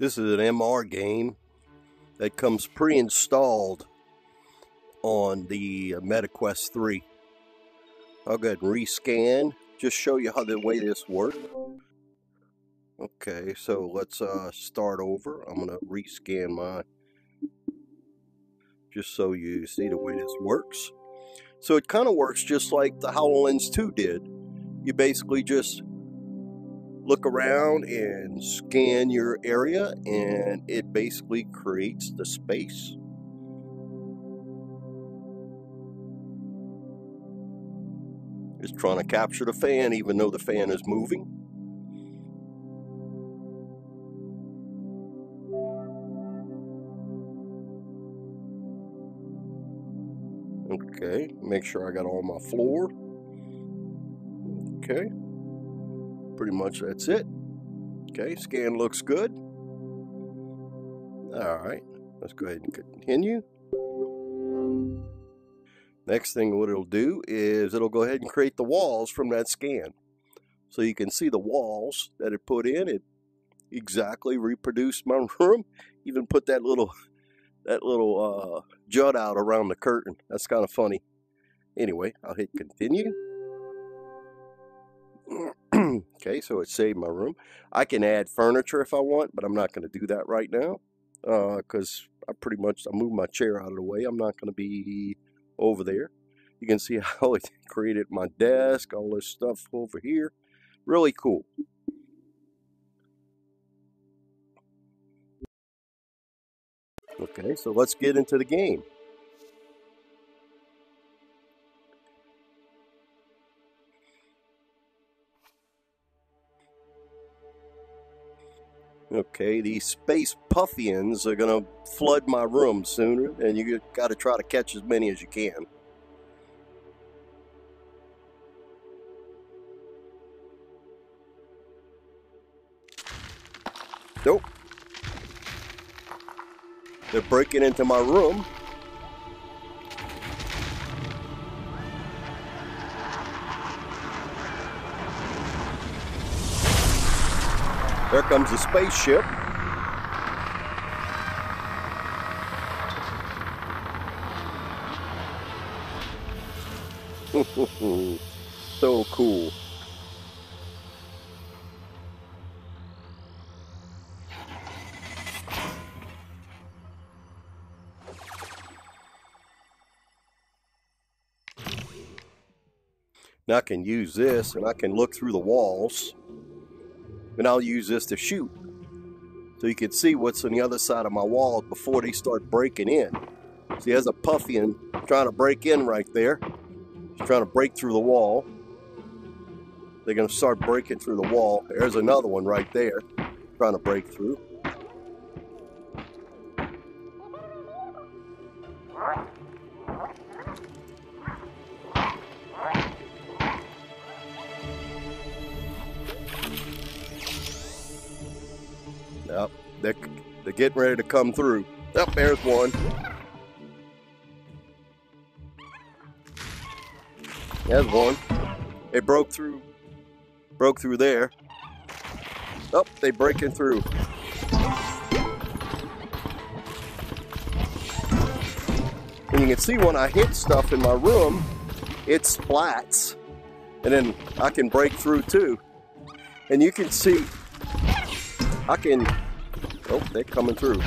This is an MR game that comes pre-installed on the MetaQuest 3. I'll go ahead and rescan, just show you how the way this works. Okay, so let's uh, start over. I'm going to rescan my, just so you see the way this works. So it kind of works just like the HoloLens 2 did. You basically just look around and scan your area and it basically creates the space. It's trying to capture the fan even though the fan is moving. Okay, make sure I got all my floor. Okay pretty much that's it. Okay, scan looks good. All right, let's go ahead and continue. Next thing what it'll do is it'll go ahead and create the walls from that scan. So you can see the walls that it put in. It exactly reproduced my room. Even put that little that little uh, jut out around the curtain. That's kind of funny. Anyway, I'll hit continue. Okay, so it saved my room. I can add furniture if I want, but I'm not going to do that right now because uh, I pretty much I moved my chair out of the way. I'm not going to be over there. You can see how it created my desk, all this stuff over here. Really cool. Okay, so let's get into the game. Okay, these space puffians are going to flood my room sooner, and you got to try to catch as many as you can. Nope. They're breaking into my room. There comes the spaceship. so cool. Now I can use this and I can look through the walls and I'll use this to shoot. So you can see what's on the other side of my wall before they start breaking in. See, there's a puffian trying to break in right there. He's trying to break through the wall. They're going to start breaking through the wall. There's another one right there trying to break through. Yep, they're, they're getting ready to come through. Oh, there's one. There's one. It broke through. Broke through there. Oh, they breaking through. And you can see when I hit stuff in my room, it splats. And then I can break through too. And you can see I can, oh, they're coming through.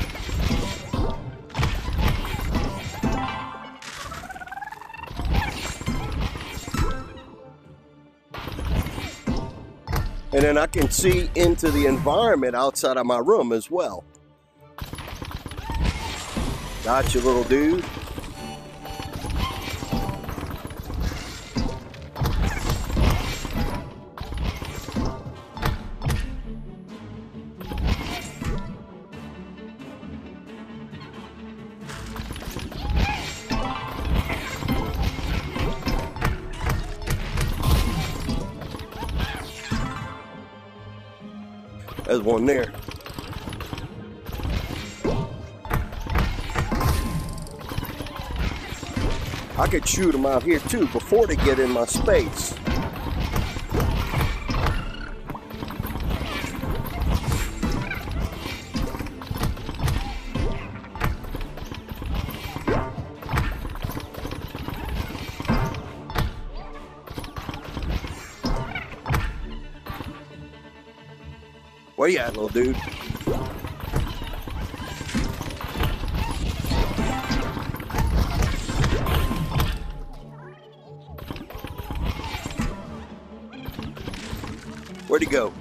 And then I can see into the environment outside of my room as well. Got you, little dude. There's one there. I could shoot them out here too before they get in my space. Where you at, little dude? Where'd he go?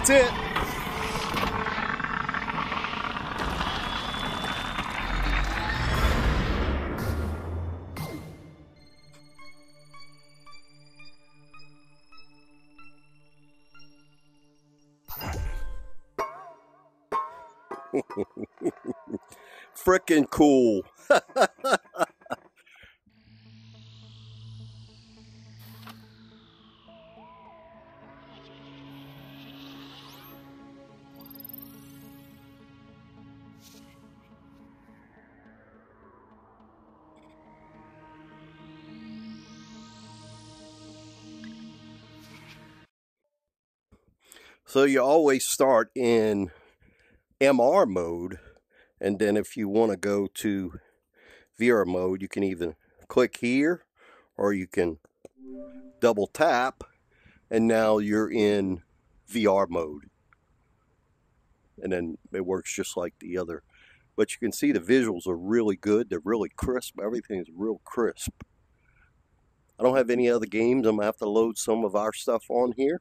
That's it. Frickin' cool. So you always start in MR mode, and then if you want to go to VR mode, you can either click here or you can double tap, and now you're in VR mode. And then it works just like the other. But you can see the visuals are really good. They're really crisp. Everything is real crisp. I don't have any other games. I'm going to have to load some of our stuff on here.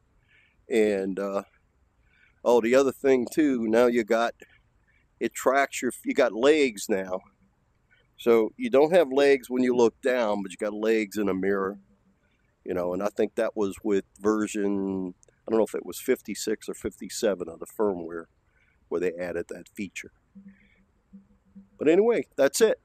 And uh, Oh, the other thing too, now you got, it tracks your, you got legs now. So you don't have legs when you look down, but you got legs in a mirror. You know, and I think that was with version, I don't know if it was 56 or 57 of the firmware where they added that feature. But anyway, that's it.